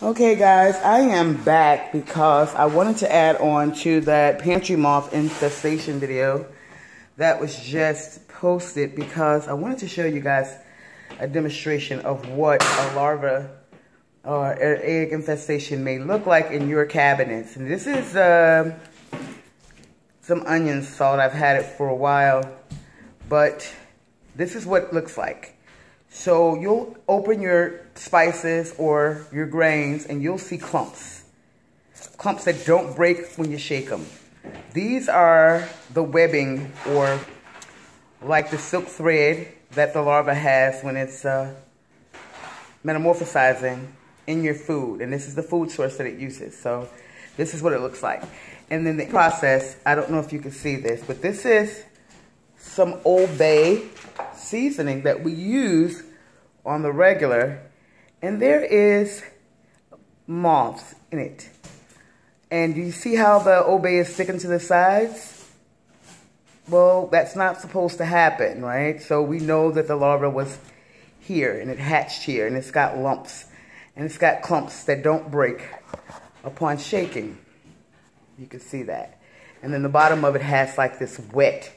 Okay guys, I am back because I wanted to add on to that pantry moth infestation video that was just posted because I wanted to show you guys a demonstration of what a larva or an egg infestation may look like in your cabinets. And this is uh, some onion salt. I've had it for a while, but this is what it looks like. So you'll open your spices or your grains and you'll see clumps. Clumps that don't break when you shake them. These are the webbing or like the silk thread that the larva has when it's uh, metamorphosizing in your food. And this is the food source that it uses. So this is what it looks like. And then the process, I don't know if you can see this, but this is some Old Bay seasoning that we use on the regular. And there is moths in it. And you see how the Old Bay is sticking to the sides? Well, that's not supposed to happen, right? So we know that the larva was here and it hatched here and it's got lumps and it's got clumps that don't break upon shaking. You can see that. And then the bottom of it has like this wet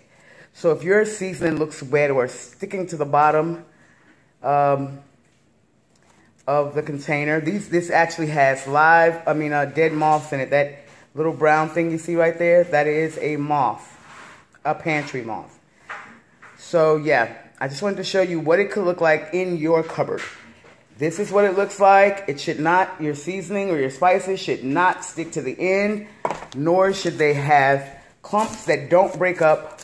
so if your seasoning looks wet or sticking to the bottom um, of the container, these this actually has live, I mean, uh, dead moths in it. That little brown thing you see right there, that is a moth, a pantry moth. So yeah, I just wanted to show you what it could look like in your cupboard. This is what it looks like. It should not, your seasoning or your spices should not stick to the end, nor should they have clumps that don't break up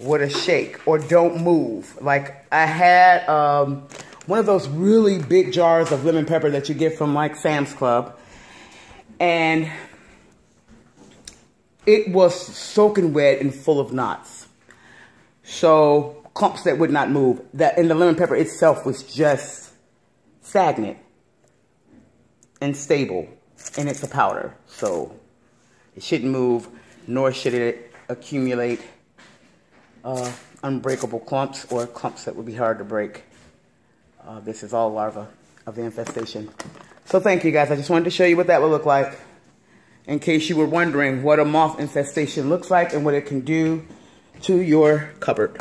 with a shake or don't move. Like I had um, one of those really big jars of lemon pepper that you get from like Sam's Club. And it was soaking wet and full of knots. So clumps that would not move. That and the lemon pepper itself was just stagnant and stable. And it's a powder. So it shouldn't move, nor should it accumulate uh, unbreakable clumps or clumps that would be hard to break. Uh, this is all larva of the infestation. So thank you guys. I just wanted to show you what that would look like in case you were wondering what a moth infestation looks like and what it can do to your cupboard.